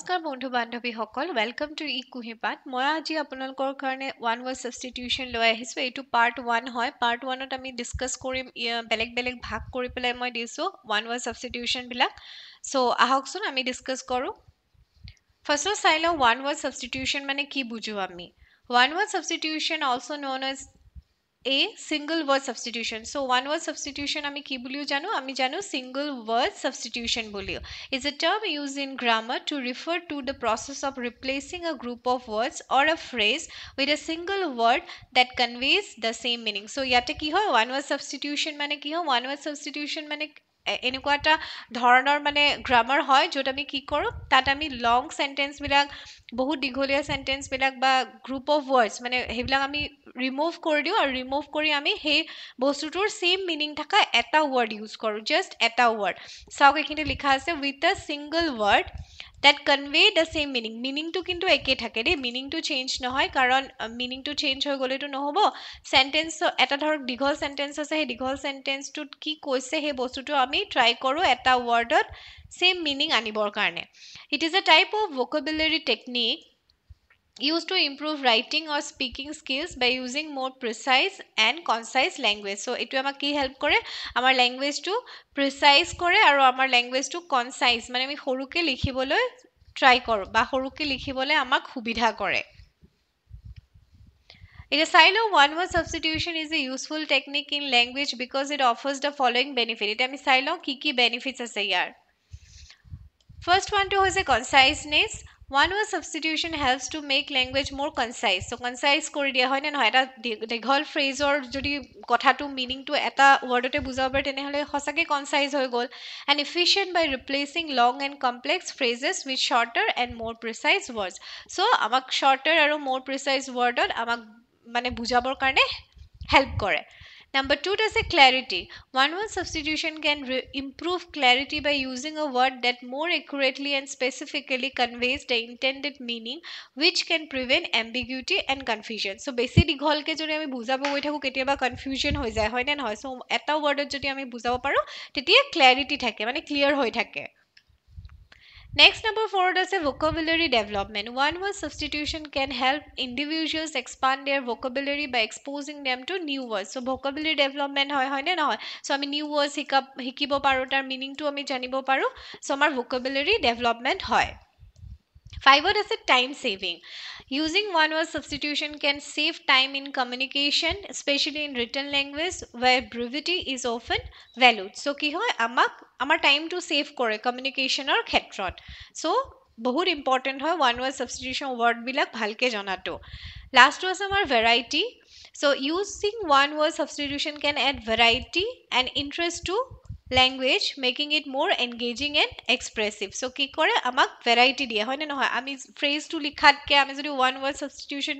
নমস্কাৰ বন্ধু বান্ধৱীসকল welcome to ই কুঁহিপাত মই আজি আপোনালোকৰ কাৰণে ওৱান ৱৰ্ড ছাবষ্টিটিউশ্যন লৈ আহিছোঁ। এইটো পাৰ্ট ওৱান হয়। পাৰ্ট ওৱানত আমি ডিছকাছ কৰিম বেলেগ বেলেগ ভাগ কৰি পেলাই মই দিছোঁ ওৱান ৱৰ্ড ছাবষ্টিটিউশ্যনবিলাক চ' আহকচোন আমি ডিছকাছ কৰোঁ। ফাৰ্ষ্টত চাই লওঁ ওৱান ৱৰ্ড ছাবষ্টিটিউশ্যন মানে কি বুজোঁ আমি? One word substitution also' known as a single word substitution so' one word substitution আমি কি বুলিও জানো আমি জানো ছিংগল ৱৰ্ড ছাবষ্টিটিউশ্যন বুলিও is a term used in grammar to refer to the process of replacing a group of words or a phrase with a single word that conveys the same meaning. So ইয়াতে কি হয় one word substitution মানে কি হয় one word substitution মানে এনেকুৱা এটা ধৰণৰ মানে গ্ৰামাৰ হয় য'ত আমি কি কৰোঁ তাত আমি লং চেণ্টেঞ্চবিলাক বহুত দীঘলীয়া চেণ্টেঞ্চবিলাক বা গ্ৰুপ অফ ৱৰ্ডছ মানে সেইবিলাক আমি ৰিমুভ কৰি দিওঁ আৰু ৰিমুভ কৰি আমি সেই বস্তুটোৰ ছেইম মিনিং থকা এটা ৱৰ্ড ইউজ কৰোঁ জাষ্ট এটা ৱৰ্ড চাওক এইখিনি লিখা আছে with a single word that convey the same meaning মিনিংটো কিন্তু একেই থাকে দেই। মিনিংটো চেঞ্জ নহয় কাৰণ মিনিংটো চেঞ্জ হৈ গ'লেতো নহ'ব। চেণ্টেঞ্চ এটা ধৰক দীঘল চেণ্টেঞ্চ আছে। সেই দীঘল চেণ্টেঞ্চটোত কি কৈছে সেই বস্তুটো আমি ট্ৰাই কৰোঁ এটা ৱৰ্ডত ছেইম মিনিং আনিবৰ কাৰণে। It is a type of vocabulary technique used to improve writing or speaking skills by using more precise and concise language. So এইটো আমাক কি হেল্প কৰে? আমাৰ লেংগুৱেজটো প্ৰিচাইজ কৰে আৰু আমাৰ লেংগুৱেজটো কনচাইজ মানে আমি সৰুকৈ লিখিবলৈ ট্ৰাই কৰোঁ বা সৰুকৈ লিখিবলৈ আমাক সুবিধা কৰে। এতিয়া চাই লওঁ one word substitution is a useful technique in language because it offers the following benefit এতিয়া আমি চাই লওঁ কি কি বেনিফিটছ আছে ইয়াৰ? ফাৰ্ষ্ট ওৱানটো হৈছে conciseness one word substitution helps to make language more concise so' কনচাইজ কৰি দিয়া হয়নে নহয়? এটা দীঘল ফ্ৰেজৰ যদি কথাটো মিনিংটো এটা ৱৰ্ডতে বুজাব পাৰে তেনেহ'লে সঁচাকৈ কনচাইজ হৈ গ'ল। And efficient by replacing long and complex phrases with shorter and more precise words so' আমাক শ্বৰ্টাৰ আৰু মোৰ প্ৰিচাইজ ৱৰ্ডত আমাক মানে বুজাবৰ কাৰণে হেল্প কৰে। Number two does a clarity. One word substitution can improve clarity by using a word that more accurately and specifically conveys the intended meaning, which can prevent ambiguity and confusion. So বেছি দীঘলকে যদি আমি বুজাব গৈ থাকোঁ কেতিয়াবা confusion হৈ যায় হয়নে নহয় চ' এটা ৱৰ্ডত যদি আমি বুজাব পাৰোঁ তেতিয়া ক্লেৰিটি থাকে মানে ক্লিয়াৰ হৈ থাকে Next, number four does a vocabulary development. One word substitution can help individuals expand their vocabulary by exposing them to new words. So, vocabulary development হয় হয়নে নহয় so আমি new words শিকা শিকিব পাৰোঁ তাৰ মিনিংটো আমি জানিব পাৰোঁ so আমাৰ vocabulary development হয় Five word is a time saving. Using one word substitution can save time in communication, especially in written language where brevity is often valued. So, কি হয় আমাক আমাৰ টাইমটো ছেভ কৰে কমিউনিকেশ্যনৰ ক্ষেত্ৰত চ' বহুত ইম্পৰ্টেণ্ট হয় ওৱান ৱৰ্ড ছাবষ্টিটিউশ্যন ৱৰ্ডবিলাক ভালকৈ জনাটো লাষ্টটো আছে আমাৰ variety show' using one word substitution can add variety and interest to language making it more engaging and expressive so' কি কৰে আমাক ভেৰাইটি দিয়ে হয়নে নহয় আমি ফ্ৰেজটো লিখাতকৈ আমি যদি ওৱান ৱৰ্ড ছাবষ্টিটিউশ্যন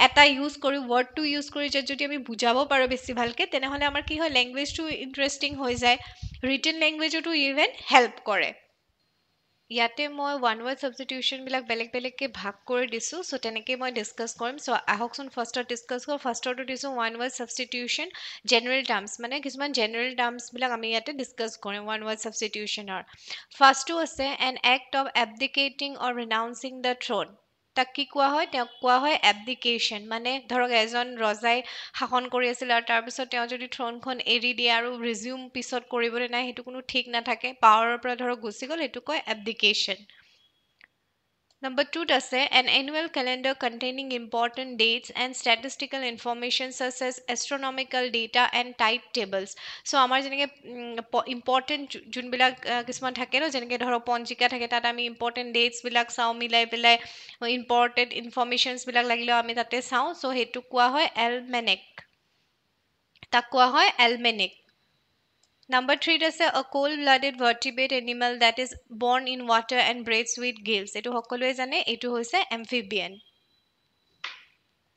এটা ইউজ কৰি ৱৰ্ডটো ইউজ কৰি যদি আমি বুজাব পাৰোঁ বেছি ভালকৈ তেনেহ'লে আমাৰ কি হয় লেংগুৱেজটো ইণ্টাৰেষ্টিং হৈ যায় ৰিটেন লেংগুৱেজতো ইভেন হেল্প কৰে ইয়াতে মই ওৱান ৱৰ্ড ছাবষ্টিটিউশ্যনবিলাক বেলেগ বেলেগকৈ ভাগ কৰি দিছোঁ চ' তেনেকৈ মই ডিছকাছ কৰিম। চ' আহকচোন ফাৰ্ষ্টত ডিছকাছ কৰোঁ। ফাৰ্ষ্টতো দিছোঁ one word substitution general terms মানে কিছুমান জেনেৰেল টাৰ্মছবিলাক আমি ইয়াতে ডিছকাছ কৰিম ওৱান ৱৰ্ড ছাবষ্টিটিউশ্যনৰ ফাৰ্ষ্টটো আছে an act of abdicating or renouncing the throne তাক কি কোৱা হয়? তেওঁক কোৱা হয় এবডিকেশ্যন মানে ধৰক এজন ৰজাই শাসন কৰি আছিল আৰু তাৰপিছত তেওঁ যদি থ্ৰনখন এৰি দিয়ে আৰু ৰিজিউম পিছত কৰিবলৈ নাই সেইটো কোনো ঠিক নাথাকে। পাৱাৰৰ পৰা ধৰক গুচি গ'ল সেইটো কয় abdication Number two does say an annual calendar containing important dates and statistical information such as astronomical data and type tables. So আমাৰ যেনেকৈ ইম্পৰ্টেণ্ট যোনবিলাক কিছুমান থাকে ন যেনেকৈ ধৰক পঞ্জিকা থাকে তাত আমি ইম্পৰ্টেণ্ট ডেটছবিলাক চাওঁ মিলাই পেলাই ইম্পৰ্টেণ্ট ইনফৰ্মেশ্যনছবিলাক লাগিলেও আমি তাতে চাওঁ চ' সেইটো কোৱা হয় এলমেনেক তাক কোৱা হয় এলমেনেক Number three is a cold-blooded vertebrate animal that is born in water and breathes with gills. এইটো সকলোৱে জানে এইটো হৈছে amphibian.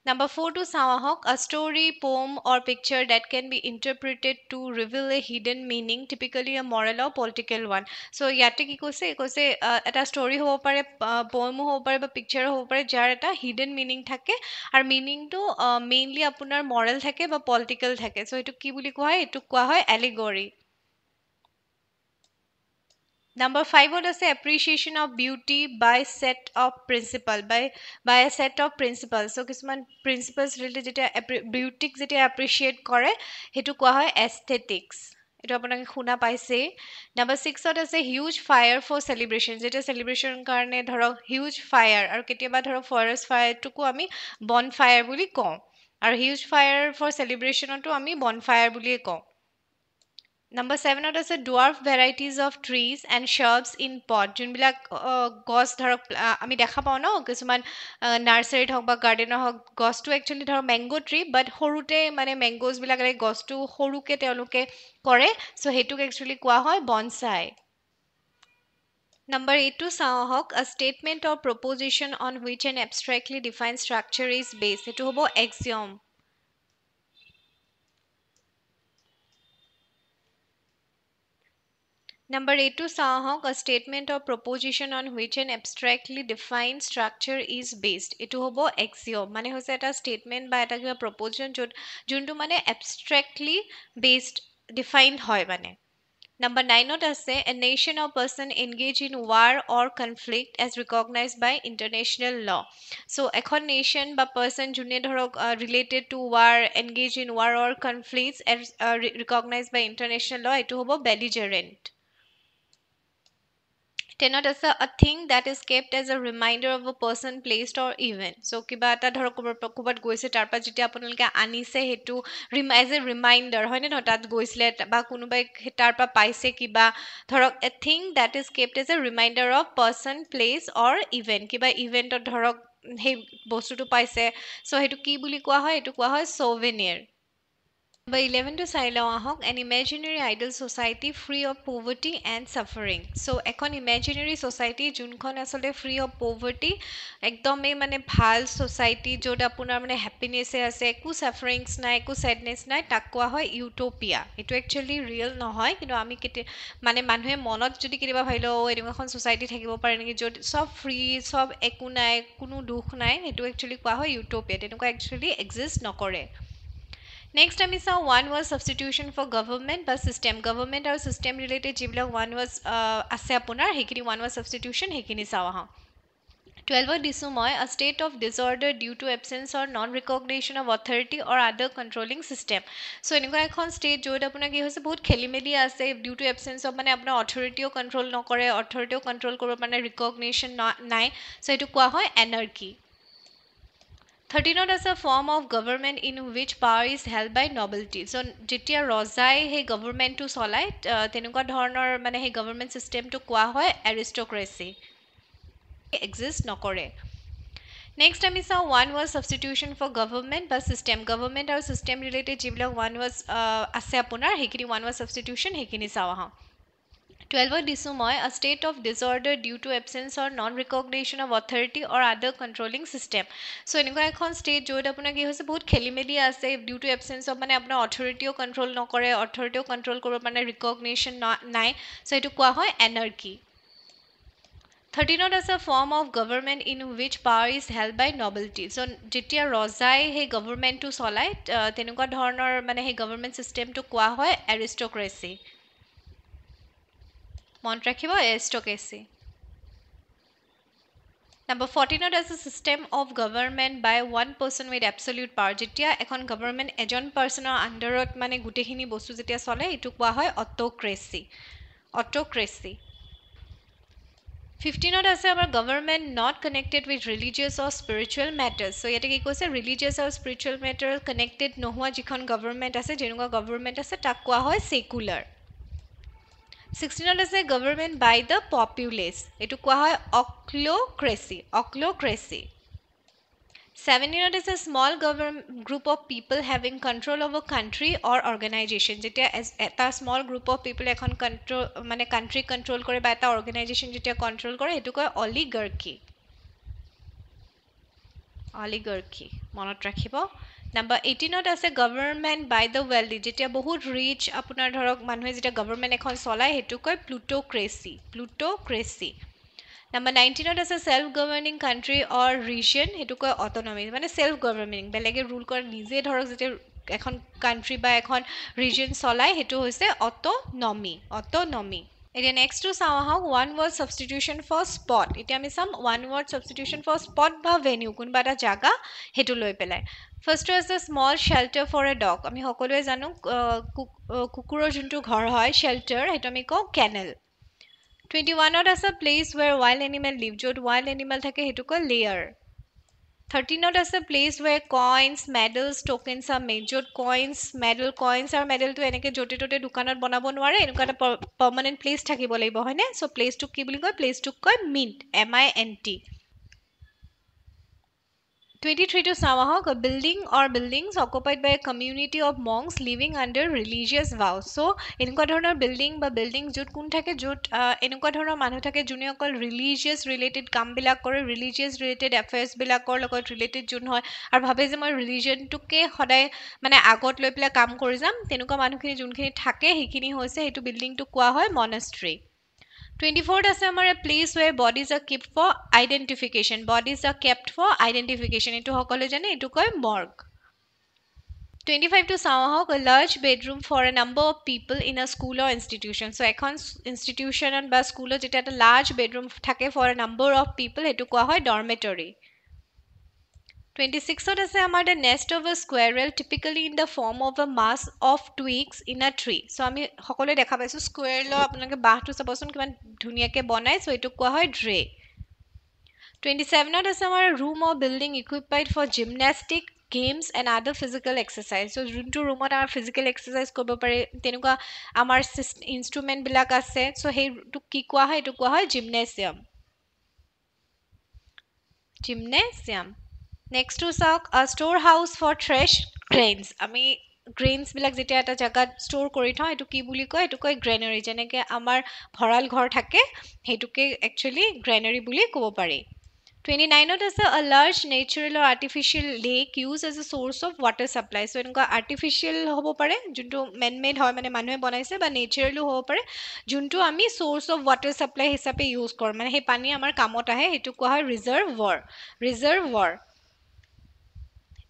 Number four to Sawahok, a story, poem, or picture that can be interpreted to reveal a hidden meaning, typically a moral or political one. So, ইয়াতে কি কৈছে কৈছে এটা ষ্টৰি হ'ব পাৰে পয়েমো হ'ব পাৰে বা পিকচাৰো হ'ব পাৰে যাৰ এটা হিডেন মিনিং থাকে আৰু মিনিংটো মেইনলি আপোনাৰ মৰেল থাকে বা পলিটিকেল থাকে চ' এইটো কি বুলি কোৱা হয় এইটোক কোৱা হয় এলিগৰি নাম্বাৰ ফাইভত আছে appreciation of beauty by set of principal by by a set of principal so' কিছুমান প্ৰিন্সিপালছ ৰিলেটেড যেতিয়া বিউটিক যেতিয়া এপ্ৰিচিয়েট কৰে সেইটো কোৱা হয় এস্থেটিক্স এইটো আপোনালোকে শুনা পাইছেই নাম্বাৰ ছিক্সত আছে হিউজ ফায়াৰ ফৰ চেলিব্ৰেশ্যন যেতিয়া চেলিব্ৰেশ্যন কাৰণে ধৰক হিউজ ফায়াৰ আৰু কেতিয়াবা ধৰক ফৰেষ্ট ফায়াৰটোকো আমি বন ফায়াৰ বুলি কওঁ আৰু হিউজ ফায়াৰ ফৰ চেলিব্ৰেশ্যনতো আমি বন ফায়াৰ বুলিয়ে কওঁ নাম্বাৰ ছেভেনত আছে dwarf varieties of trees and shrubs in pot যোনবিলাক গছ ধৰক আমি দেখা পাওঁ ন কিছুমান নাৰ্চাৰীত হওক বা গাৰ্ডেনত হওক গছটো একচুৱেলি ধৰক মেংগ' ট্ৰি বাট সৰুতে মানে মেংগ'জবিলাক গছটো সৰুকৈ তেওঁলোকে কৰে চ' সেইটোক একচুৱেলি কোৱা হয় বনচাই নাম্বাৰ এইটো চাওঁ আহক a statement of proposition on which an abstractly define structure is base সেইটো হ'ব এক্সিয়ম Number 8 to চাওঁ a statement of proposition on which an abstractly defined structure is based এইটো হ'ব axiom মানে হৈছে এটা statement এটা কিবা proposition যোনটো মানে abstractly based defined হয় মানে Number 9 আছে a nation or person engaged in war or conflict as recognized by international law so এখন nation বা person যোনে ধৰক related to war engaged in war or conflicts as uh, recognized by international law এইটো হ'ব belligerent টেনত আছে a thing that is kept as a reminder of a person place or event so' কিবা এটা ধৰক ক'ৰবাত ক'ৰবাত গৈছে তাৰপৰা যেতিয়া আপোনালোকে আনিছে সেইটো এজ এ ৰিমাইণ্ডাৰ হয়নে নহয়? তাত গৈছিলে বা কোনোবাই তাৰপৰা পাইছে কিবা ধৰক a thing that is kept as a reminder of person place or event কিবা ইভেণ্টত ধৰক সেই বস্তুটো পাইছে। চ' সেইটো কি বুলি কোৱা হয়? এইটো কোৱা হয় চৌভেনিয়াৰ 11 to চাই লওঁ আহক an imaginary ideal society free of poverty and suffering so' এখন ইমেজিনেৰী ছ'চাইটি যোনখন আচলতে ফ্ৰী অফ পভাৰ্টি একদমেই মানে ভাল ছ'চাইটি য'ত আপোনাৰ মানে হেপিনেছে আছে একো ছাফাৰিংছ নাই একো ছেডনেছ নাই তাক কোৱা হয় ইউট'পিয়া এইটো একচুৱেলি ৰিয়েল নহয় কিন্তু আমি কেতিয়া মানে মানুহে মনত যদি কেতিয়াবা ভাবিলে অ' এনেকুৱা এখন ছ'চাইটি থাকিব পাৰে নেকি য'ত চব ফ্ৰী চব একো নাই কোনো দুখ নাই সেইটো একচুৱেলি কোৱা হয় ইউট'পিয়া তেনেকুৱা একচুৱেলি এক্সিষ্ট নকৰে। নেক্সট আমি চাওঁ one word substitution for government বা ছিষ্টেম গভৰ্ণমেণ্ট আৰু ছিষ্টেম ৰিলেটেড যিবিলাক ওৱান ৱাজ আছে আপোনাৰ সেইখিনি ওৱান ৱাজ ছাবষ্টিটিউশ্যন সেইখিনি চাওঁ আহোঁ টুৱেলভত দিছোঁ মই a state of disorder due to absence or non recognition of authority or other controlling system চ' এনেকুৱা এখন ষ্টেট য'ত আপোনাৰ কি হৈছে বহুত খেলি মেলি আছে ডিউ টু এবচেঞ্চ অফ মানে আপোনাৰ অথৰিটিও কণ্ট্ৰল নকৰে অথৰিটিও কণ্ট্ৰল কৰিব মানে ৰিকগনেশ্যন নাই। চ' এইটো কোৱা হয় anarchy থাৰ্টিনত as a form of government in which power is held by nobility so' যেতিয়া ৰজাই সেই গভৰ্ণমেণ্টটো চলায় তেনেকুৱা ধৰণৰ মানে সেই গভৰ্ণমেণ্ট ছিষ্টেমটো কোৱা হয় এৰিষ্ট'ক্ৰেচি এক্সিষ্ট নকৰে। নেক্সট আমি চাওঁ one word substitution for government বা ছিষ্টেম গভৰ্ণমেণ্ট আৰু ছিষ্টেম ৰিলেটেড যিবিলাক ওৱান ৱাৰ্ড আছে আপোনাৰ সেইখিনি ওৱান ৱাৰ্ড ছাবষ্টিটিউশ্যন সেইখিনি চাওঁ আহক টুৱেলভত দিছোঁ মই a state of disorder due to absence or non recognition of authority or other controlling system চ' এনেকুৱা এখন ষ্টেট য'ত আপোনাৰ কি হৈছে বহুত খেলি মেলি আছে ডিউ টু এবচেঞ্চ অফ মানে আপোনাৰ অথৰিটিও কণ্ট্ৰল নকৰে অথৰিটিও কণ্ট্ৰল কৰিব মানে ৰিকগনেশ্যন নাই। চ' সেইটো কোৱা হয় এনাৰ্কি থাৰ্টিনত আছে form of government in which power is held by nobility so' যেতিয়া ৰজাই সেই গভৰ্ণমেণ্টটো চলায় তেনেকুৱা ধৰণৰ মানে সেই গভৰ্ণমেণ্ট ছিষ্টেমটো কোৱা হয় এৰিষ্ট'ক্ৰেচি মনত ৰাখিব এষ্টকেচি নাম্বাৰ ফৰ্টিনত আছে system of government by one person with absolute power যেতিয়া এখন গভৰ্ণমেণ্ট এজন পাৰ্চনৰ আণ্ডাৰত মানে গোটেইখিনি বস্তু যেতিয়া চলে এইটো কোৱা হয় অট'ক্ৰেচি অট'ক্ৰেচি ফিফটিনত আছে আমাৰ government not connected with religious or spiritual matters so' ইয়াতে কি কৈছে? ৰিলিজিয়াছ আৰু স্পিৰিচুৱেল মেটাৰ কানেক্টেড নোহোৱা যিখন গভৰ্ণমেণ্ট আছে যেনেকুৱা গভৰ্ণমেণ্ট আছে তাক কোৱা হয় ছেকুলাৰ ছিক্সটিনত আছে গভৰ্ণমেণ্ট বাই দ্য পপুলেচ এইটো কোৱা হয় অক্ল'ক্ৰেচি অক্ল'ক্ৰেচি ছেভেণ্টিনত আছে small govern group of people having control of a country or organisation যেতিয়া এটা স্মল গ্ৰুপ অফ পিপল এখন কণ্ট্ৰল মানে কাণ্ট্ৰি কণ্ট্ৰল কৰে বা এটা অৰ্গেনাইজেশ্যন যেতিয়া কণ্ট্ৰল কৰে সেইটো কয় অলিগাৰ্কি অলিগাৰ্কি মনত ৰাখিব। নাম্বাৰ এইটিনত আছে গভৰ্ণমেণ্ট বাই দ্য ৱেল্ডি যেতিয়া বহুত ৰিচ আপোনাৰ ধৰক মানুহে যেতিয়া গভৰ্ণমেণ্ট এখন চলায় সেইটো কয় প্লুট'ক্ৰেচি প্লুট'ক্ৰেচি নাম্বাৰ নাইনটিনত আছে self governing country or region সেইটো কয় অট'নমি মানে ছেল্ফ গভৰ্ণিং বেলেগে ৰুল কৰে নিজে ধৰক যেতিয়া এখন কাণ্ট্ৰি বা এখন ৰিজন চলায় সেইটো হৈছে অট'নমি অট'নমি এতিয়া নেক্সটটো চাওঁ আহক one word substitution for spot এতিয়া আমি চাম one word substitution for spot বা ভেনিউ কোনোবা এটা জাগা সেইটো লৈ পেলাই। ফাৰ্ষ্টটো আছে small shelter for a dog আমি সকলোৱে জানো কুকুৰৰ যোনটো ঘৰ হয় শ্বেল্টাৰ সেইটো আমি কওঁ কেনেল টুৱেণ্টি ওৱানত আছে place where wild animal live য'ত ৱাইল্ড এনিমেল থাকে সেইটো কয় লেয়াৰ থাৰ্টিনত আছে place where coins medals tokens are য'ত কইনছ মেডেল কইনছ আৰু মেডেলটো এনেকৈ য'তে ত'তে দোকানত বনাব নোৱাৰে এনেকুৱা এটা পাৰ্মানেণ্ট প্লেচ থাকিব লাগিব হয়নে চ' প্লেচটোক কি বুলি কয় প্লেচটোক কয় mint M I N T twenty থ্ৰীটো চাওঁ আহক building or buildings occupied by a community of monks living under religious vow so' এনেকুৱা ধৰণৰ বিল্ডিং বা বিল্ডিং য'ত কোন থাকে য'ত এনেকুৱা ধৰণৰ মানুহ থাকে যোনে অকল ৰিলিজিয়াছ ৰিলেটেড কামবিলাক কৰে ৰিলিজিয়াছ ৰিলেটেড এফেয়াৰ্ছবিলাকৰ লগত ৰিলেটেড যোন হয় আৰু ভাবে যে মই ৰিলিজিয়নটোকে সদায় মানে আগত লৈ পেলাই কাম কৰি যাম তেনেকুৱা মানুহখিনি যোনখিনি থাকে সেইখিনি হৈছে সেইটো বিল্ডিংটোক কোৱা হয় মনেষ্ট্ৰী টুৱেণ্টি ফ'ৰ্থ আছে আমাৰ place where bodies are keep for identification bodies are kept for identification এইটো সকলোৱে জানে এইটো কয় মৰ্গ টুৱেণ্টি ফাইভটো চাওঁ আহক large bedroom for a number of people in a school or institution so' এখন ইনষ্টিটিউশ্যনত বা স্কুলত যেতিয়া এটা লাৰ্জ বেডৰুম থাকে for a number of people সেইটো কোৱা হয় ডৰ্মেটৰী টুৱেণ্টি ছিক্সত আছে আমাৰ the nest of a squirrel typically in the form of a mass of twigs in a tree so' আমি সকলোৱে দেখা পাইছোঁ স্কুৱেৰেলৰ আপোনালোকে বাঁহটো চাবচোন কিমান ধুনীয়াকৈ বনাই চ' এইটোক কোৱা হয় ড্ৰে টুৱেণ্টি ছেভেনত আছে আমাৰ room of building equipped for gymnastic games and other physical exercise so' যোনটো ৰুমত আমাৰ ফিজিকেল এক্সাৰচাইজ কৰিব পাৰি তেনেকুৱা আমাৰ ইনষ্ট্ৰুমেণ্টবিলাক আছে। চ' সেইটোক কি কোৱা হয়? এইটো কোৱা হয় জিমনেছিয়াম জিমনেছিয়াম নেক্সটটো চাওক store house for threshed grains আমি গ্ৰেইনছবিলাক যেতিয়া এটা জেগাত ষ্ট'ৰ কৰি থওঁ সেইটো কি বুলি কয়? এইটো কয় গ্ৰেনাৰী যেনেকৈ আমাৰ ভঁৰাল ঘৰ থাকে সেইটোকে একচুৱেলি গ্ৰেনাৰী বুলি ক'ব পাৰি। টুৱেণ্টি নাইনত আছে আ লাৰ্জ নেচাৰেল আৰু artificial lake use as a source of water supply so' এনেকুৱা আৰ্টিফিচিয়েল হ'ব পাৰে যোনটো মেন মেড হয় মানে মানুহে বনাইছে বা নেচাৰেলো হ'ব পাৰে যোনটো আমি চ'ৰ্চ অফ ৱাটাৰ ছাপ্লাই হিচাপে ইউজ কৰোঁ। মানে সেই পানী আমাৰ কামত আহে সেইটো কোৱা হয় ৰিজাৰ্ভ ৰিজাৰ্ভ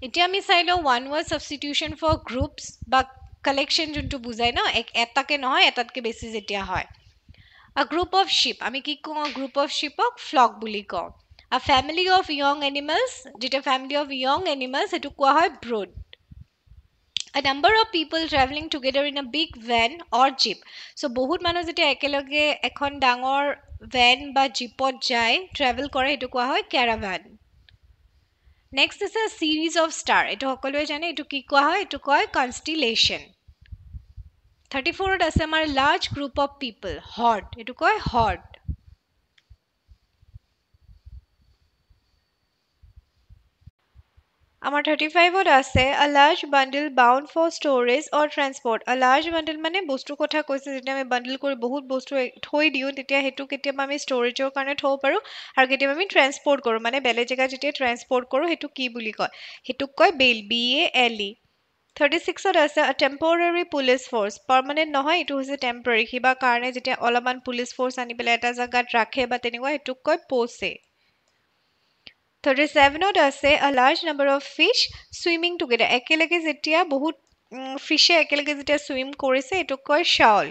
এতিয়া আমি চাই লওঁ one word substitution for groups বা কালেকশ্যন যোনটো বুজায় ন এটাকে নহয় এটাতকৈ বেছি যেতিয়া হয়। আ গ্ৰুপ অফ শ্বিপ আমি কি কওঁ গ্ৰুপ অফ শ্বিপক ফ্লক বুলি কওঁ। A family of young animals যেতিয়া ফেমিলি অফ য়ং এনিমেলছ সেইটো কোৱা হয় brood a number of people travelling together in a big van or jeep so' বহুত মানুহ যেতিয়া একেলগে এখন ডাঙৰ ভেন বা জীপত যায় ট্ৰেভেল কৰে সেইটো কোৱা হয় কেৰাভেন নেক্সট আছে চিৰিজ অফ ষ্টাৰ এইটো সকলোৱে জানে এইটো কি কোৱা হয় এইটো কয় কনষ্টিলেশ্যন থাৰ্টি ফ'ৰত আছে আমাৰ large group of people herd এইটো কয় হৰ্ড আমাৰ থাৰ্টি ফাইভত আছে a large bundle bound for storage or transport a large bundle মানে বস্তুৰ কথা কৈছে যেতিয়া আমি বান্ডিল কৰি বহুত বস্তু থৈ দিওঁ তেতিয়া সেইটো কেতিয়াবা আমি ষ্ট'ৰেজৰ কাৰণে থ'ব পাৰোঁ আৰু কেতিয়াবা আমি ট্ৰেন্সপৰ্ট কৰোঁ। মানে বেলেগ জেগাত যেতিয়া ট্ৰেন্সপৰ্ট কৰোঁ সেইটো কি বুলি কয়? সেইটোক কয় bale B A L E thirty ছিক্সত আছে আ টেম্পৰাৰী পুলিচ ফ'ৰ্চ পাৰ্মানেণ্ট নহয় এইটো হৈছে টেম্পৰাৰী কিবা কাৰণে যেতিয়া অলপমান পুলিচ ফ'ৰ্চ আনি পেলাই এটা জেগাত ৰাখে বা তেনেকুৱা সেইটোক কয় প'চে থাৰ্টি ছেভেনত আছে a large number of fish swimming together একেলগে যেতিয়া বহুত ফিছে একেলগে যেতিয়া চুইম কৰিছে এইটোক কয় শ্বাউল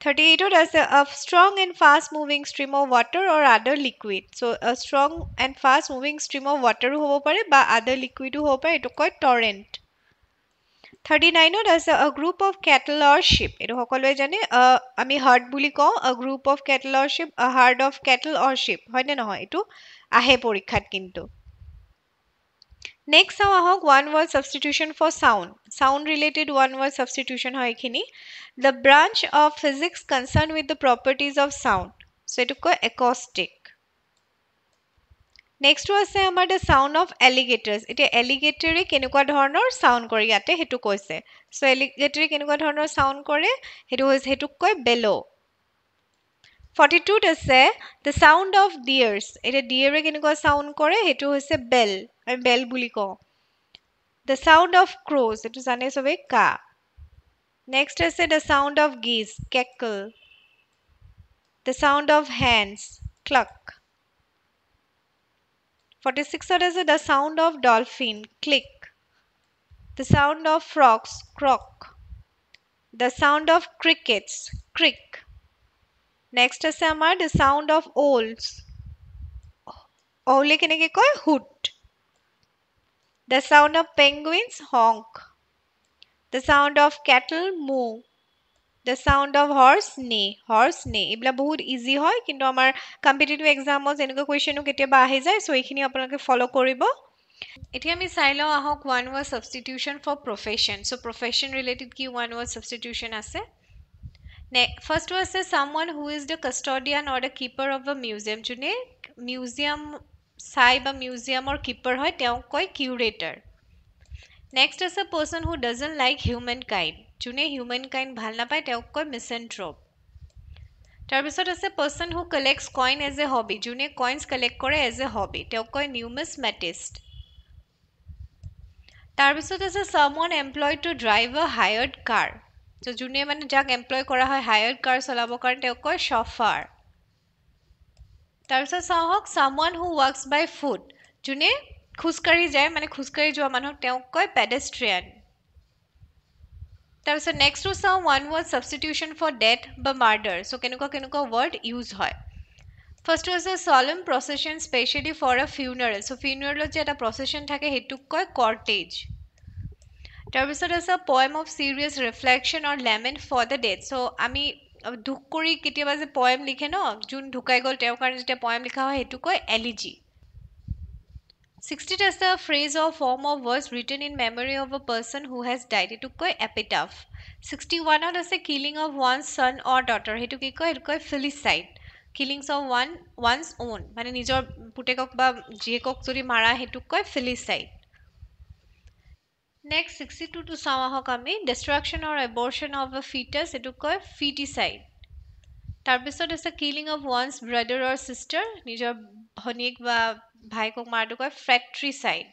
থাৰ্টি এইটত আছে a strong and fast moving stream of water or other liquid so' strong and fast moving stream of ৱাটাৰো হ'ব পাৰে বা আদাৰ লিকুইডো হ'ব পাৰে এইটোক কয় টৰেণ্ট থাৰ্টি নাইনত আছে আ গ্ৰুপ অফ কেটলৰ শ্বিপ এইটো সকলোৱে জানে আমি হাৰ্ড বুলি কওঁ a group of cattle or sheep a herd of cattle or sheep হয়নে নহয়? এইটো আহে পৰীক্ষাত কিন্তু। নেক্সট চাওঁ আহক one word substitution for sound sound related one word substitution হয় এইখিনি। The branch of physics concern with the properties of sound so' এইটোক কয় একষ্টিক নেক্সটটো আছে আমাৰ দ্য চাউণ্ড অফ এলিগেটাৰ্ছ এতিয়া এলিগেটৰে কেনেকুৱা ধৰণৰ চাউণ্ড কৰে ইয়াতে সেইটো কৈছে চ' এলিগেটৰে কেনেকুৱা ধৰণৰ চাউণ্ড কৰে সেইটো হৈছে সেইটোক কয় বেল' ফৰ্টি টুত আছে দ্য চাউণ্ড অফ ডিয়াৰ্ছ এতিয়া ডিয়াৰে কেনেকুৱা চাউণ্ড কৰে সেইটো হৈছে বেল আমি বেল বুলি কওঁ দ্য চাউণ্ড অফ ক্ৰ'জ এইটো জানে চবেই কা নেক্সট আছে the sound of geese cackle the sound of hens cluck 46ত আছে the sound of dolphin click the sound of frogs croak the sound of crickets creak next আছে আমাৰ দ্য চাউণ্ড অফ অ'লছ অ'লে কেনেকৈ কয় hoot the sound of penguins honk the sound of cattle moo The sound of horse neigh horse neigh এইবিলাক বহুত easy হয় কিন্তু আমাৰ competitive এক্সামত এনেকুৱা কুৱেশ্যনো কেতিয়াবা আহি যায় চ' এইখিনি আপোনালোকে ফ'ল' কৰিব। এতিয়া আমি চাই লওঁ আহক one word substitution for profession so' profession related কি ওৱান ৱাৰ্ড ছাবষ্টিটিউশ্যন আছে? নে ফাৰ্ষ্টটো আছে someone who is the custodian or the keeper of the museum যোনে মিউজিয়াম চাই বা মিউজিয়ামৰ কিপাৰ হয় তেওঁক কয় কিউৰেটাৰ নেক্সট আছে person who doesn't like humankind যোনে হিউমেন কাইণ্ড ভাল নাপায় তেওঁক কয় মিছেণ্ট্ৰপ তাৰপিছত আছে person who collects coin as a hobby যোনে কইনছ কালেক্ট কৰে এজ এ হবি তেওঁক কয় নিউমিছ মেটিষ্ট তাৰপিছত আছে someone employ to drive a hired car ত' যোনে মানে যাক এমপ্লয় কৰা হয় হায়াৰ্ড কাৰ চলাবৰ কাৰণে তেওঁক কয় শ্বফাৰ তাৰপিছত চাওঁ হওক চাম হু ৱাৰ্কছ বাই ফুড যোনে খোজকাঢ়ি যায় মানে খোজকাঢ়ি যোৱা মানুহক তেওঁক কয় পেডেষ্ট্ৰিয়ান তাৰপিছত নেক্সটটো চাওঁ one word substitution for death বা মাৰ্ডাৰ চ' কেনেকুৱা কেনেকুৱা ৱৰ্ড ইউজ হয়? ফাৰ্ষ্টটো আছে solemn procession specially for a funeral so' ফিউনাৰেলত যে এটা প্ৰচেশ্যন থাকে সেইটোক কয় কৰ্টেজ তাৰপিছত আছে poem of serious reflection or lament for the death so' আমি দুখ কৰি কেতিয়াবা যে পয়েম লিখে ন যোন ঢুকাই গ'ল তেওঁৰ কাৰণে যেতিয়া পয়েম লিখা হয় সেইটো কয় এলিজি ছিক্সটিত আছে phrase of form of words written in memory of a person who has died এইটোক কয় এপিটাফ ছিক্সটি ওৱানত আছে killing of one son or daughter সেইটো কি কয় সেইটো কয় filicide killings of one one's own মানে নিজৰ পুতেকক বা জীয়েকক যদি মাৰা সেইটোক কয় ফিলিচাইড নেক্সট ছিক্সটি টুটো চাওঁ আহক আমি। Destruction or abortion of a ফিটাছ এইটোক কয় ফিটিচাইড তাৰপিছত আছে killing of one's brother or sister নিজৰ ভনীয়েক বা ভাইকক মাৰাটো কয় ফ্ৰেক্ট্ৰিচাইড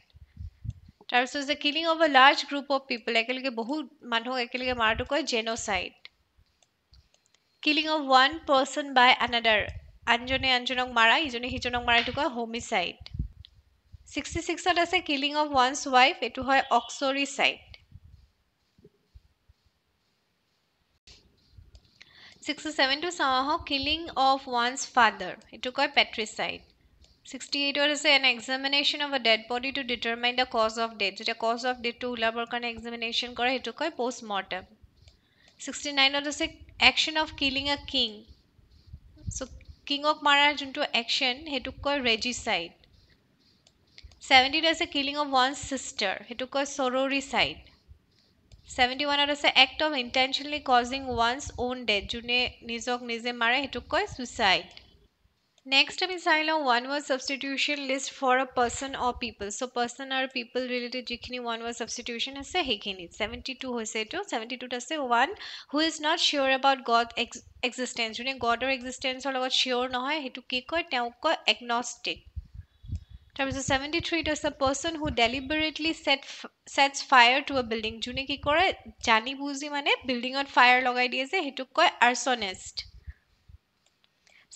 তাৰপিছত যে killing of a large group of people একেলগে বহুত মানুহক একেলগে মাৰাটো কয় genocide killing of one person by another আনজনে আনজনক মাৰা ইজনে সিজনক মাৰা এইটো কয় হোমিচাইড ছিক্সটি ছিক্সত আছে কিলিং অফ ওৱানছ ৱাইফ এইটো হয় অক্সৰিচাইড ছিক্সটি ছেভেনটো চাওঁ আহক কিলিং অফ ওৱানছ ফাদাৰ এইটো কয় পেট্ৰিচাইড ছিক্সটি এইটত আছে an examination of a dead body to determine the cause of death যেতিয়া কজ অফ ডেথটো ওলাবৰ কাৰণে এক্সামিনেশ্যন কৰে সেইটো কয় পষ্ট মৰ্টেম ছিক্সটি নাইনত আছে action of killing a king so' কিঙক মাৰাৰ যোনটো একশ্যন সেইটোক কয় ৰেজিচাইড ছেভেণ্টিত আছে কিলিং অফ ওৱান ছিষ্টাৰ সেইটোক কয় চৰৰিচাইড ছেভেণ্টি ওৱানত আছে act of intentionally causing one's own death যোনে নিজক নিজে মাৰে সেইটোক কয় ছুইচাইড নেক্সট আমি চাই লওঁ one word substitution list for a person or people so' person আৰু পিপল ৰিলেটেড যিখিনি ওৱান ৱাৰ্ড ছাবষ্টিটিউশ্যন আছে সেইখিনি ছেভেণ্টি টু হৈছে এইটো ছেভেণ্টি টুত আছে one who is not sure about God ex existence যোনে গডৰ এক্সিষ্টেঞ্চৰ লগত চিয়'ৰ নহয় সেইটো কি কয় তেওঁক কয় এগনষ্টিক তাৰপিছত ছেভেণ্টি থ্ৰীত আছে person who deliberately set sets fire to a building যোনে কি কৰে জানি বুজি মানে বিল্ডিঙত ফায়াৰ লগাই দিয়ে যে সেইটোক কয় আৰ্চনেষ্ট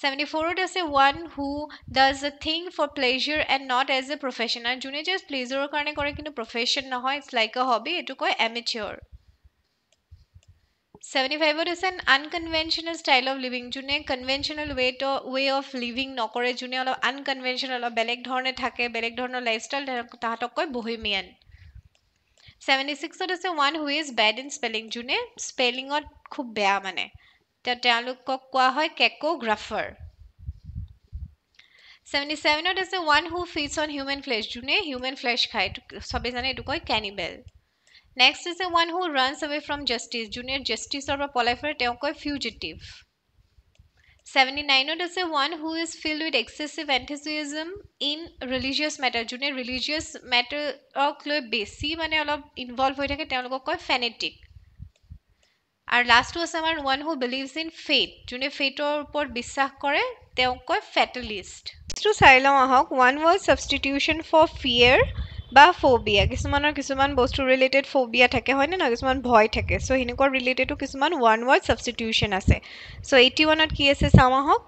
ছেভেণ্টি ফ'ৰত আছে one who does a thing for pleasure and not as a profession আৰু যোনে জাষ্ট প্লেজাৰৰ কাৰণে কৰে কিন্তু প্ৰফেশ্যন নহয় ইটছ লাইক এ হবি এইটো কয় amateur seventy ফাইভত an unconventional style of living যোনে conventional wait way of living নকৰে যোনে অলপ আনকনভেনশ্যনেল অলপ বেলেগ ধৰণে থাকে বেলেগ ধৰণৰ লাইফষ্টাইল তাহাঁতক কয় বহিমিয়ান ছেভেণ্টি ছিক্সত আছে one who is bad in spelling যোনে স্পেলিঙত খুব বেয়া মানে তেওঁলোকক কোৱা হয় কেক'গ্ৰাফাৰ। ছেভেণ্টি ছেভেনত আছে one who feeds on human flesh যোনে হিউমেন ফ্লেছ খায় চবেই জানে এইটো কয় কেনিবেল। নেক্সট আছে one who runs away from justice যোনে জাষ্টিছৰ পৰা পলাই ফুৰে তেওঁক কয় ফিউজিটিভ ছেভেণ্টি নাইনত আছে one who is filled with excessive enthusiasm in religious matter যোনে ৰিলিজিয়াছ মেটাৰক লৈ বেছি মানে অলপ ইনভল্ভ হৈ থাকে তেওঁলোকক কয় ফেনেটিক আৰু লাষ্টটো আছে আমাৰ one who believes in fate যোনে ফেইটৰ ওপৰত বিশ্বাস কৰে তেওঁক কয় ফেটেলিষ্ট চাই লওঁ আহক one word substitution for fear বা ফবিয়া কিছুমানৰ কিছুমান বস্তু ৰিলেটেড ফবিয়া থাকে হয়নে নহয়? কিছুমান ভয় থাকে। চ' সেনেকুৱা ৰিলেটেডো কিছুমান ওৱান ৱাৰ্ড ছাবষ্টিটিউশ্যন আছে। চ' এইটি ওৱানত কি আছে চাওঁ আহক।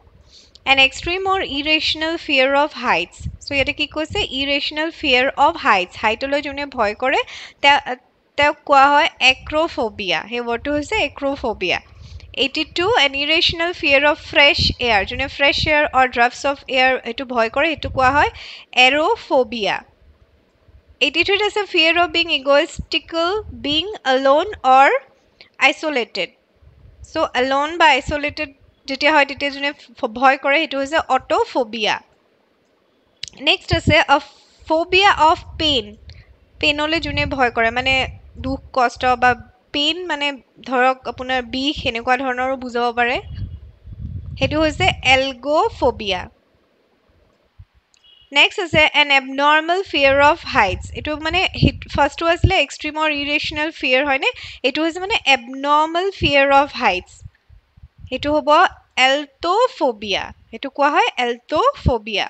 An extreme or irrational fear of heights so' ইয়াতে কি কৈছে? ইৰেশ্যনেল ফিয়েৰ অফ হাইটছ হাইটলৈ যোনে ভয় কৰে তেওঁক কোৱা হয় এক্ৰ'ফবিয়া সেই ৱৰ্ডটো হৈছে acrophobia eighty two an irrational fear of fresh air যোনে fresh air or draughts of air সেইটো ভয় কৰে সেইটো কোৱা হয় এৰ'ফবিয়া এইটি থ্ৰীত আছে fear of being egotistical being alone or isolated so' alone বা আইচলেটেড যেতিয়া হয় তেতিয়া যোনে ভয় কৰে সেইটো হৈছে অট'ফবিয়া নেক্সট আছে আ ফবিয়া অফ পেইন পেইনলৈ যোনে ভয় কৰে মানে দুখ কষ্ট বা পেইন মানে ধৰক আপোনাৰ বিষ এনেকুৱা ধৰণৰো বুজাব পাৰে। সেইটো হৈছে এলগ'ফবিয়া নেক্সট আছে an abnormal fear of heights এইটো মানে ফাৰ্ষ্টটো আছিলে এক্সট্ৰিমৰ ইৰেশ্যনেল ফিয়াৰ হয়নে? এইটো হৈছে মানে এবনৰ্মেল ফিয়াৰ অফ হাইটছ সেইটো হ'ব এল্ট'ফবিয়া সেইটো কোৱা হয় এল্ট'ফবিয়া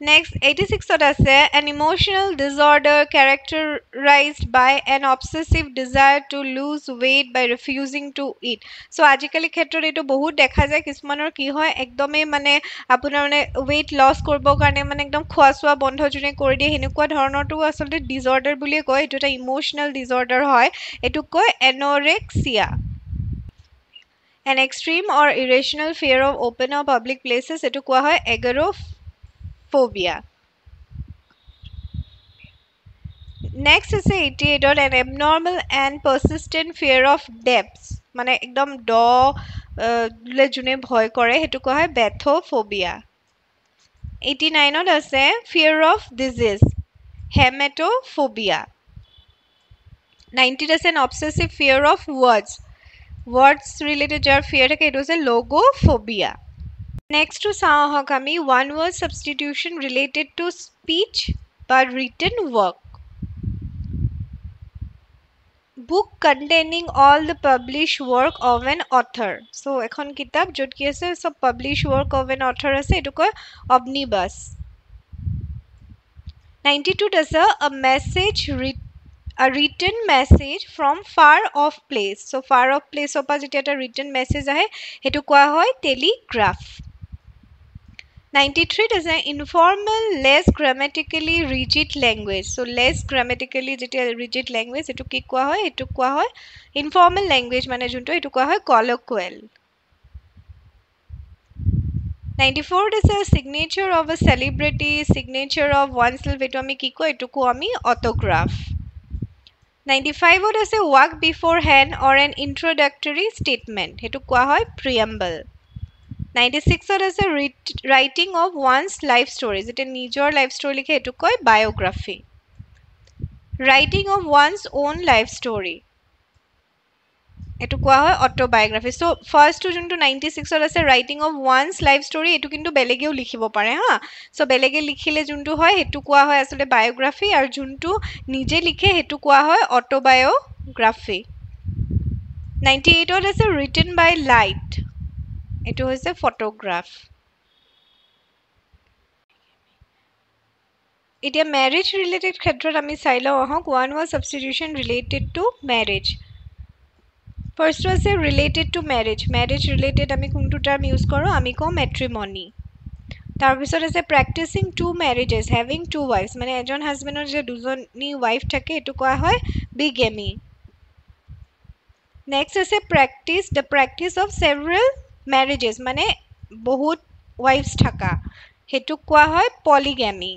নেক্সট এইটি ছিক্সত আছে an emotional disorder characterised by an obsessive desire to lose weight by refusing to eat so' আজিকালি ক্ষেত্ৰত এইটো বহুত দেখা যায় কিছুমানৰ কি হয় একদমেই মানে আপোনাৰ মানে ৱেইট লছ কৰিবৰ কাৰণে মানে একদম খোৱা চোৱা বন্ধ যোনে কৰি দিয়ে সেনেকুৱা ধৰণৰটো আচলতে ডিজৰ্ডাৰ বুলিয়ে কয় এইটো এটা ইম'চনেল ডিজৰ্ডাৰ হয় এইটোক কয় anorexia an extreme or irrational fear of open or public places এইটো কোৱা হয় এগাৰ' ফবিয়া নেক্সট আছে এইটি এইটত an abnormal and persistent fear of depths মানে একদম দ যোনে ভয় কৰে সেইটো কোৱা হয় বেথ'ফবিয়া এইটি নাইনত আছে ফিয়াৰ অফ ডিজিজ হেমেট'ফবিয়া নাইণ্টিত আছে an obsessive fear of words words related যাৰ ফিয়াৰ থাকে সেইটো হৈছে লগ'ফবিয়া নেক্সটটো চাওঁ আহক আমি one word substitution related to speech বা written work book containing all the publish work of an author so' এখন কিতাপ য'ত কি আছে চব publish work of an author আছে এইটো কয় অগ্নিবাছ নাইণ্টি টুত আছে a message writ a written message from far off place so' far off প্লেচৰ পৰা যেতিয়া এটা ৰিটেন মেছেজ আহে সেইটো কোৱা হয় টেলিগ্ৰাফ নাইণ্টি থ্ৰীত আছে informal less grammatically rigid language so' less grammatically যেতিয়া ৰিজিড লেংগুৱেজ সেইটো কি কোৱা হয়? সেইটো কোৱা হয় ইনফৰ্মেল লেংগুৱেজ মানে যোনটো সেইটো কোৱা হয় কলকুৱেল নাইণ্টি ফ'ৰত আছে signature of a celebrity signature of oneself এইটো আমি কি কওঁ? এইটো কওঁ আমি অট'গ্ৰাফ নাইণ্টি ফাইভত আছে walk beforehand or an introductory statement সেইটো কোৱা হয় প্ৰিয়েম্বল নাইণ্টি ছিক্সত আছে writing of one's life story যেতিয়া নিজৰ লাইফ ষ্টৰী লিখে সেইটো কয় biography writing of one's own life story এইটো কোৱা হয় অট'বায়'গ্ৰাফী চ' ফাৰ্ষ্টটো যোনটো নাইণ্টি ছিক্সত আছে writing of one's life story এইটো কিন্তু বেলেগেও লিখিব পাৰে হা চ' বেলেগে লিখিলে যোনটো হয় সেইটো কোৱা হয় আচলতে বায়'গ্ৰাফী আৰু যোনটো নিজে লিখে সেইটো কোৱা হয় অট'বায়'গ্ৰাফী নাইণ্টি এইটত আছে ৰিটেন বাই লাইট এইটো হৈছে ফটোগ্ৰাফ এতিয়া মেৰেজ ৰিলেটেড ক্ষেত্ৰত আমি চাই লওঁ আহক। One word substitution related to marriage ফাৰ্ষ্টটো আছে related to marriage marriage related আমি কোনটো টাৰ্ম ইউজ কৰোঁ? আমি কওঁ মেট্ৰিমনি তাৰপিছত আছে practising two marriages having two wife's মানে এজন হাজবেণ্ডৰ যে দুজনী ৱাইফ থাকে এইটো কোৱা হয় বিগেমি নেক্সট আছে practice the practice of several marriages মানে বহুত ৱাইফছ থকা। সেইটোক কোৱা হয় পলিগেমি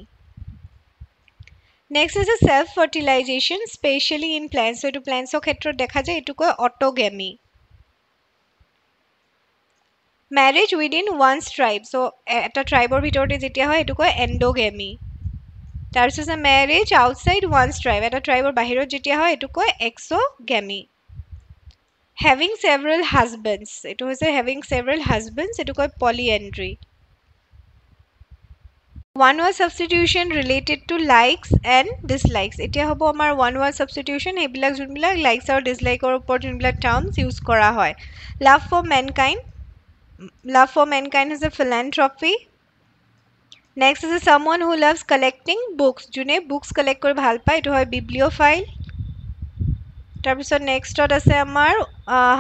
নেক্সট আছে self fertilisation specially in plants এইটো প্লেণ্টছৰ ক্ষেত্ৰত দেখা যায় এইটো কয় autogamy marriage within one's tribe so' এটা ট্ৰাইবৰ ভিতৰতে যেতিয়া হয় এইটো কয় এণ্ড'গেমি তাৰপিছত মেৰেজ আউটছাইড ওৱানছ ট্ৰাইব এটা ট্ৰাইবৰ বাহিৰত যেতিয়া হয় এইটো কয় এক্স'গেমি হেভিং ছেভৰেল হাজবেণ্ডছ এইটো হৈছে হেভিং ছেভৰেল হাজবেণ্ডছ এইটো কয় polyandry one word substitution related to likes and dislikes এতিয়া হ'ব আমাৰ ওৱান ৱাৰ্ড ছাবষ্টিটিউশ্যন সেইবিলাক যোনবিলাক লাইকছ আৰু ডিছলাইকৰ ওপৰত যোনবিলাক টাৰ্মছ ইউজ কৰা হয় love for mankind love for mankind হৈছে ফিলেণ্থ্ৰপি নেক্সট আছে someone who loves collecting books যোনে বুকছ কালেক্ট কৰি ভাল পায় এইটো হয় বিব্লিঅ'ফাইল তাৰপিছত নেক্সটত আছে আমাৰ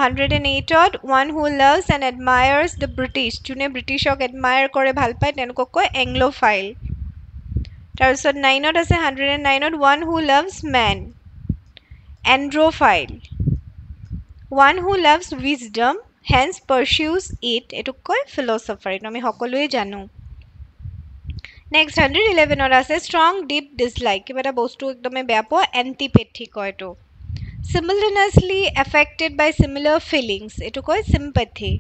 হাণ্ড্ৰেড এণ্ড এইটত one who loves and admires the British যোনে ব্ৰিটিছক এডমায়াৰ কৰে ভাল পায় তেওঁলোকক কয় এংগ্ল'ফাইল তাৰপিছত নাইনত আছে হাণ্ড্ৰেড এণ্ড নাইনত one who loves men androphile one who loves wisdom hence pursues it এইটোক কয় ফিলচফাৰ এইটো আমি সকলোৱে জানো। নেক্সট হাণ্ড্ৰেড ইলেভেনত আছে ষ্ট্ৰং ডিপ ডিছলাইক কিবা এটা বস্তু একদমেই বেয়া পোৱা এণ্টিপেথি কয় এইটো। Simultaneously affected by similar feelings এইটো কয় sympathy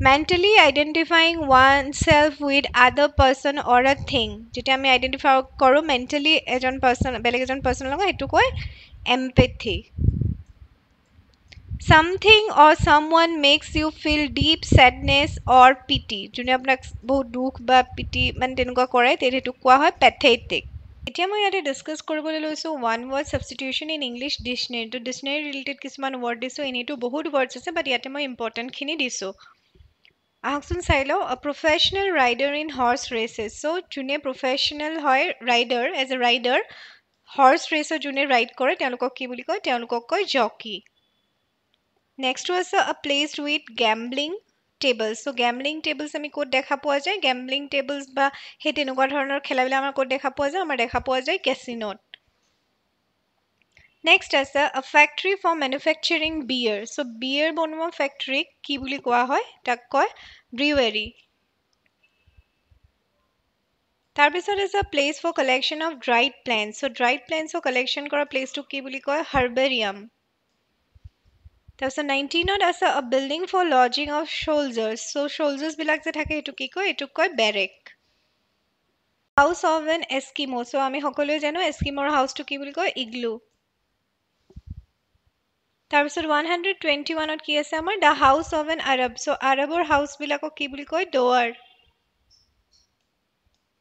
mentally identifying oneself with other person or a thing যেতিয়া আমি আইডেণ্টিফাই কৰোঁ মেণ্টেলি এজন পাৰ্চন বেলেগ এজন পাৰ্চনৰ লগত সেইটো কয় empathy something or someone makes you feel deep sadness or pity যোনে আপোনাক বহুত দুখ বা পিটি মানে তেনেকুৱা কৰে তেতিয়া সেইটোক কোৱা হয় পেথেটিক এতিয়া মই ইয়াতে ডিছকাছ কৰিবলৈ লৈছোঁ one word substitution in English dictionary to dictionary related কিছুমান ৱৰ্ড দিছোঁ এনেইতো বহুত ৱৰ্ডছ আছে বাট ইয়াতে মই ইম্পৰ্টেণ্টখিনি দিছোঁ। আহকচোন চাই লওঁ professional rider in horse races so' যোনে প্ৰফেশ্যনেল হয় rider as a rider horse ৰেচত যোনে ৰাইড কৰে তেওঁলোকক কি বুলি কয়? তেওঁলোকক কয় জকি নেক্সটটো আছে a place with gambling tables so' gambling tables আমি ক'ত দেখা পোৱা যায়? গেমলিং টেবলছ বা সেই তেনেকুৱা ধৰণৰ খেলাবিলাক আমাৰ ক'ত দেখা পোৱা যায়? আমাৰ দেখা পোৱা যায় কেচিনোত নেক্সট আছে a factory for manufacturing beer so' beer বনোৱা ফেক্টৰীক কি বুলি কোৱা হয়? তাক কয় ব্ৰিৱেৰী তাৰপিছত আছে place for collection of dried plants so' dried প্লেণ্টছৰ collection কৰা প্লেচটোক কি বুলি কয়? হাৰ্বেৰিয়াম তাৰপিছত নাইনটিনত আছে a building for lodging of soldiers so' শ্ব'লজাৰ্ছবিলাক যে থাকে এইটো কি কয় এইটোক কয় barrack house of an Eskimo so' আমি সকলোৱে জানো এস্কিমৰ হাউচটো কি বুলি কয় ইগলু তাৰপিছত ওৱান হাণ্ড্ৰেড টুৱেণ্টি ওৱানত কি আছে আমাৰ the house of an Arab so' আৰবৰ হাউচবিলাকক কি বুলি কয় দৱাৰ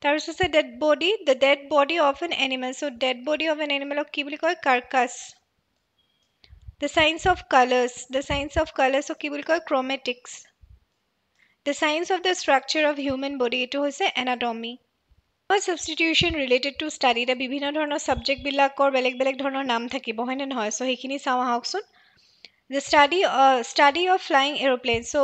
তাৰপিছত আছে dead body the dead body of an animal so' dead body of an এনিমেলক কি বুলি কয় carcass The science of colors. The science of colors. So কি বুলি কয় chromatics. The science of the structure of human body. এইটো হৈছে anatomy. Substitution related to study. এতিয়া বিভিন্ন ধৰণৰ ছাবজেক্টবিলাকৰ বেলেগ বেলেগ ধৰণৰ নাম থাকিব হয়নে নহয় চ' সেইখিনি চাওঁ আহকচোন the study study of flying aeroplane so'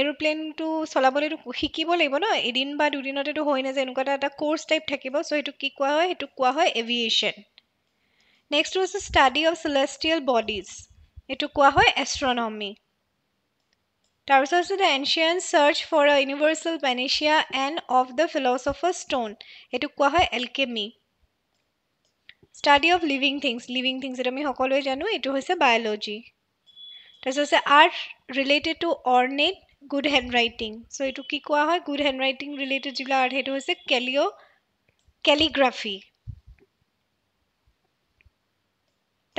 এৰ'প্লেনটো চলাবলৈতো শিকিব লাগিব ন এদিন বা দুদিনতেতো হৈ নাযায় এনেকুৱা এটা এটা কৰ্চ টাইপ থাকিব চ' সেইটোক কি কোৱা হয় সেইটোক কোৱা হয় এভিয়েশ্যন নেক্সট হৈছে ষ্টাডি অফ চেলেষ্টিয়েল বডিজ এইটো কোৱা হয় এষ্ট্ৰনমি তাৰপিছত আছে the ancient search for a universal panacea and of the philosopher stone এইটোক কোৱা হয় alchemy study of living things living things এইটো আমি সকলোৱে জানো এইটো হৈছে বায়'লজি তাৰপিছত আছে art related to ornate good hand writing so' এইটো কি কোৱা হয়? গুড হেণ্ড ৰাইটিং ৰিলেটেড যিবিলাক আৰ্ট সেইটো হৈছে calli' calligraphy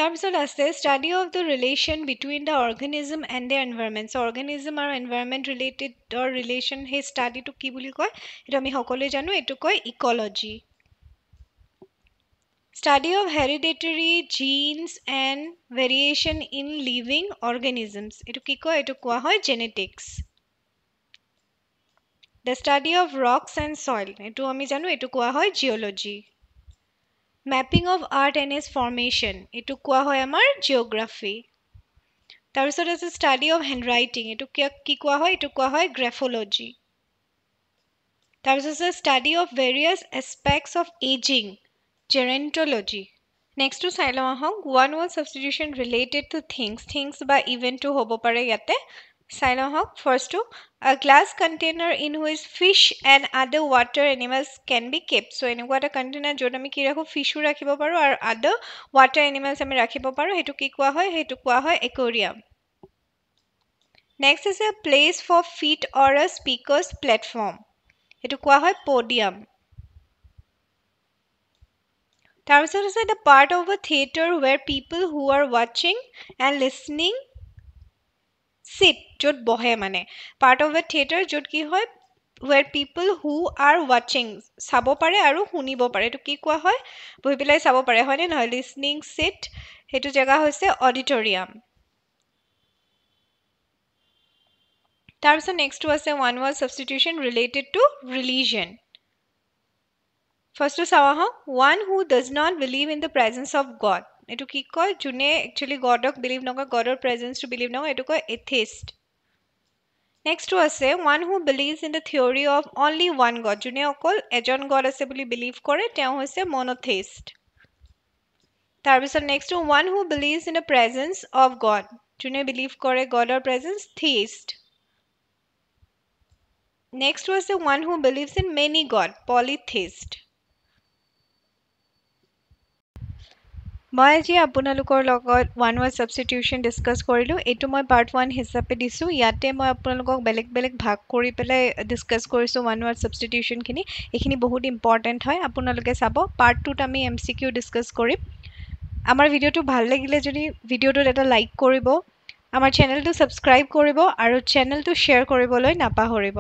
তাৰপিছত আছে study of the relation between the organism and the environment so' organism আৰু এনভাইৰমেণ্ট ৰিলেটেডৰ ৰিলেশ্যন সেই ষ্টাডিটোক কি বুলি কয় সেইটো আমি সকলোৱে জানো এইটো কয় ecology study of hereditary genes and variation in living organisms এইটো কি কয় এইটো কোৱা হয় genetics the study of rocks and soil এইটো আমি জানো এইটো কোৱা হয় geology Mapping of earth and its formation এইটো কোৱা হয় আমাৰ জিঅ'গ্ৰাফি তাৰপিছত আছে ষ্টাডি অফ হেণ্ড ৰাইটিং এইটো কি কোৱা হয়? এইটো কোৱা হয় গ্ৰেফলজি তাৰপিছত আছে study of various aspects of ageing gerontology নেক্সটটো চাই লওঁ আহক। One word substitution related to things things বা ইভেণ্টটো হ'ব পাৰে ইয়াতে। চাই লওঁ হওক ফাৰ্ষ্টটো a glass container in which fish and other water animals can be kept so' এনেকুৱা এটা কণ্টেইনাৰ য'ত আমি কি ৰাখোঁ ফিছো ৰাখিব পাৰোঁ আৰু আদাৰ ৱাটাৰ এনিমেলছ আমি ৰাখিব পাৰোঁ সেইটো কি কোৱা হয় সেইটো কোৱা হয় একোৰিয়াম নেক্সট আছে place for feet or a speaker's platform সেইটো কোৱা হয় পডিয়াম তাৰপিছত আছে the part of a theatre where people who are ৱাচিং এণ্ড লিচনিং চিট য'ত বহে মানে। পাৰ্ট অফ এ থিয়েটাৰ য'ত কি হয় ৱেৰ পিপল হু আৰ ৱাচিং চাব পাৰে আৰু শুনিব পাৰে। এইটো কি কোৱা হয়? বহি পেলাই চাব পাৰে হয়নে নহয়? লিচনিং চিট সেইটো জেগা হৈছে অডিটৰিয়াম তাৰপিছত নেক্সটটো আছে one word substitution related to religion ফাৰ্ষ্টটো চাওঁ আহক one who does not believe in the presence of God এইটো কি কয়? যোনে একচুৱেলি গডক বিলিভ নকৰে গডৰ প্ৰেজেঞ্চটো বিলিভ নকৰে এইটো কয় এথিষ্ট নেক্সটটো আছে one who believes in the theory of only one God যোনে অকল এজন গড আছে বুলি বিলিভ কৰে তেওঁ হৈছে মনথেইষ্ট তাৰপিছত নেক্সটটো one who believes in the presence of God যোনে বিলিভ কৰে গডৰ প্ৰেজেঞ্চ থিষ্ট নেক্সটটো আছে one who believes in many God polytheist মই আজি আপোনালোকৰ লগত ওৱান ৱাৰ্ড ছাবষ্টিটিউশ্যন ডিছকাছ কৰিলোঁ। এইটো মই পাৰ্ট ওৱান হিচাপে দিছোঁ। ইয়াতে মই আপোনালোকক বেলেগ বেলেগ ভাগ কৰি পেলাই ডিছকাছ কৰিছোঁ ওৱান ৱাৰ্ড ছাবষ্টিটিউশ্যনখিনি এইখিনি বহুত ইম্পৰ্টেণ্ট হয় আপোনালোকে চাব। পাৰ্ট টুত আমি এম চি কিউ ডিছকাছ কৰিম। আমাৰ ভিডিঅ'টো ভাল লাগিলে যদি ভিডিঅ'টোত এটা লাইক কৰিব আমাৰ চেনেলটো ছাবস্ক্ৰাইব কৰিব আৰু চেনেলটো শ্বেয়াৰ কৰিবলৈ নাপাহৰিব।